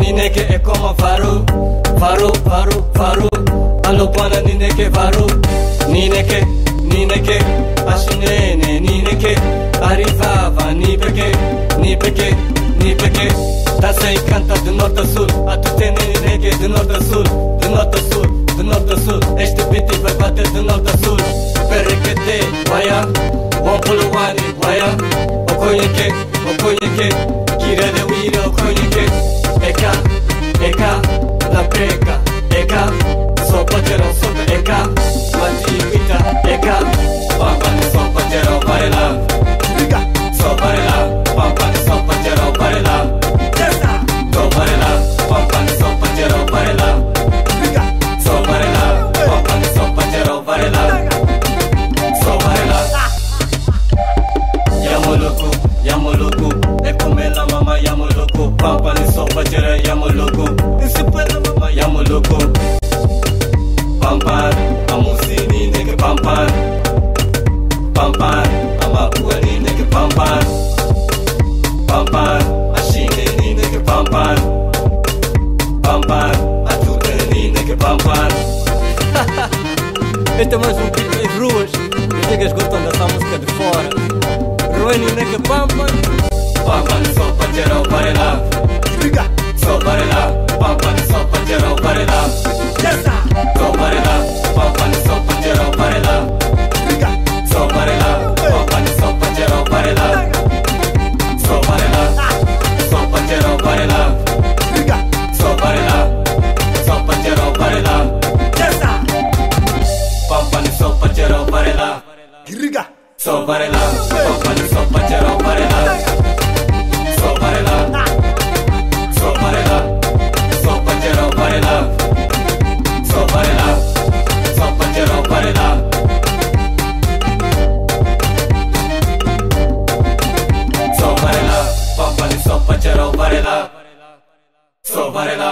Nineke e koma varu. Varu, varu, varu. Alo bwana nineke varu. Nineke, nineke Ashinene, nipeke, nipeke. Dança e canta de norte a sul A tu tem nineke de norte a sul De norte a sul, de norte a sul Este beat vai bater de norte a sul Perrekete, waya Wampuluwani, waya Okoyeke, okoyeke. Kira de wira, okoyeke. Eka, eka La preka, eka Sopa geral, sopa, eka Mati vita, uh, eka pampar, pampar, a tucanina é que é pampar. este é mais um tipo nas ruas, os niggas gostam dessa música de fora. Ruanina é que pampar, pampar só para geral. गिरेगा सोबरेला open सोपचर ओपरेला सोबरेला सोबरेला सोपचर ओपरेला सोबरेला सोपचर ओपरेला सोबरेला पपली सोपचर ओपरेला सोबरेला